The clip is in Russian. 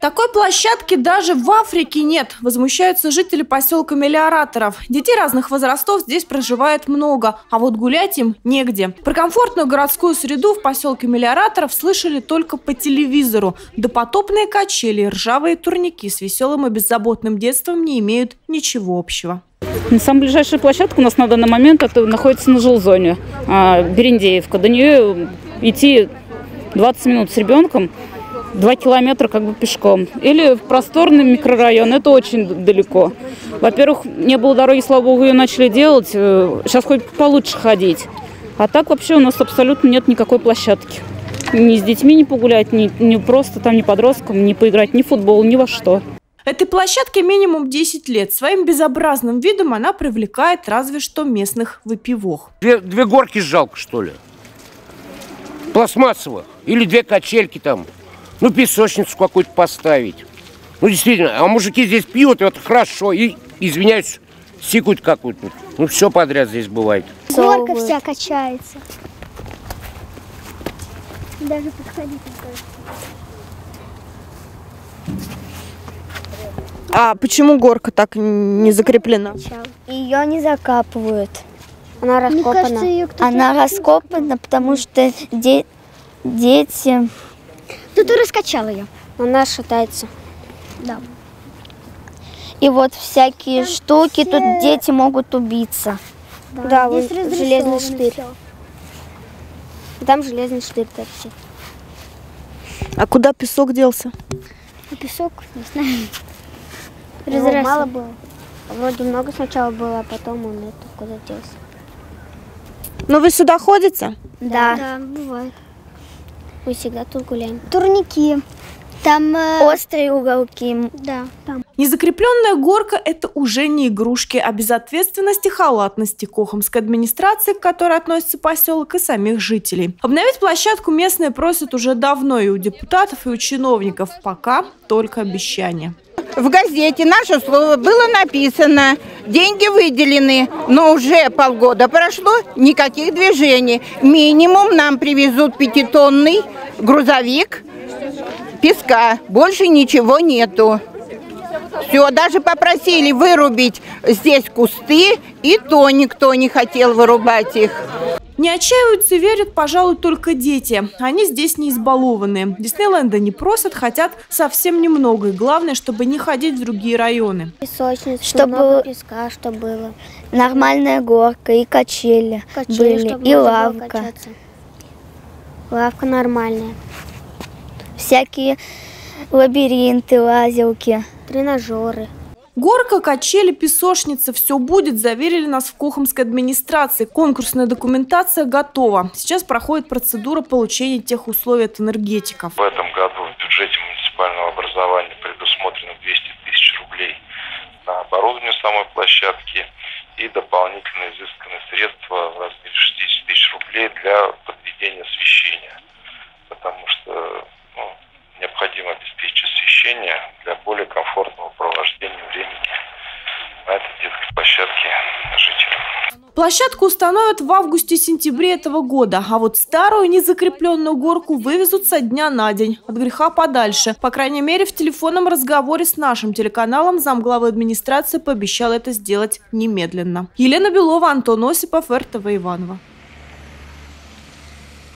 Такой площадки даже в Африке нет, возмущаются жители поселка Мелиораторов. Детей разных возрастов здесь проживает много, а вот гулять им негде. Про комфортную городскую среду в поселке Мелиораторов слышали только по телевизору. Допотопные качели ржавые турники с веселым и беззаботным детством не имеют ничего общего. Самая ближайшая площадка у нас на данный момент это находится на жилзоне а, Берендеевка. До нее идти 20 минут с ребенком. Два километра как бы пешком. Или в просторный микрорайон, это очень далеко. Во-первых, не было дороги, слава богу, ее начали делать. Сейчас хоть получше ходить. А так вообще у нас абсолютно нет никакой площадки. Ни с детьми не погулять, ни, ни просто там, ни подросткам, ни поиграть, ни в футбол, ни во что. Этой площадке минимум 10 лет. Своим безобразным видом она привлекает разве что местных выпивох. Две, две горки жалко, что ли? Пластмассовых. Или две качельки там. Ну, песочницу какую-то поставить. Ну, действительно, а мужики здесь пьют, это хорошо. И, извиняюсь, сикают какую-то. Ну, все подряд здесь бывает. Горка вся качается. Даже подходить не кажется. А почему горка так не закреплена? Ее не закапывают. Она раскопана. Мне кажется, ее Она раскопана, потому что де- дети... Кто-то раскачал ее. Она шатается. Да. И вот всякие штуки, тут дети могут убиться. Да, вот здесь железный штырь. Там железный штырь торчит. А куда песок делся? А песок, не знаю. Его Разросли. мало было. Вроде много сначала было, а потом он это куда делся. Ну вы сюда ходите? Да. Да, бывает. Мы всегда тут гуляем. Турники. Там, э, Острые уголки. да, там. Незакрепленная горка – это уже не игрушки, а безответственность и халатности Кохомской администрации, к которой относится поселок, и самих жителей. Обновить площадку местные просят уже давно и у депутатов, и у чиновников. Пока только обещания. В газете наше слово было написано, деньги выделены, но уже полгода прошло, никаких движений. Минимум нам привезут пятитонный грузовик песка, больше ничего нету. Все, даже попросили вырубить здесь кусты, и то никто не хотел вырубать их. Не отчаиваются и верят, пожалуй, только дети. Они здесь не избалованные. Диснейленда не просят, хотят совсем немного. И главное, чтобы не ходить в другие районы. Песочница, Чтобы- много песка, что было. Нормальная горка и качели, Качели, были, чтобы и лавка. Лавка нормальная. Всякие лабиринты, лазилки. Тренажеры. Горка, качели, песочница – все будет, заверили нас в Кохомской администрации. Конкурсная документация готова. Сейчас проходит процедура получения тех условий от энергетиков. В этом году в бюджете муниципального образования предусмотрено 200 тысяч рублей на оборудование самой площадки и дополнительно изысканы средства в размере 60 тысяч рублей для подведения освещения, потому что ну, необходимо обеспечить освещение для более комфортного провождения времени на площадке жителям. Площадку установят в августе-сентябре этого года, а вот старую незакрепленную горку вывезут со дня на день, от греха подальше. По крайней мере, в телефонном разговоре с нашим телеканалом замглавы администрации пообещал это сделать немедленно. Елена Белова, Антон Осипов, РТВ Иванова.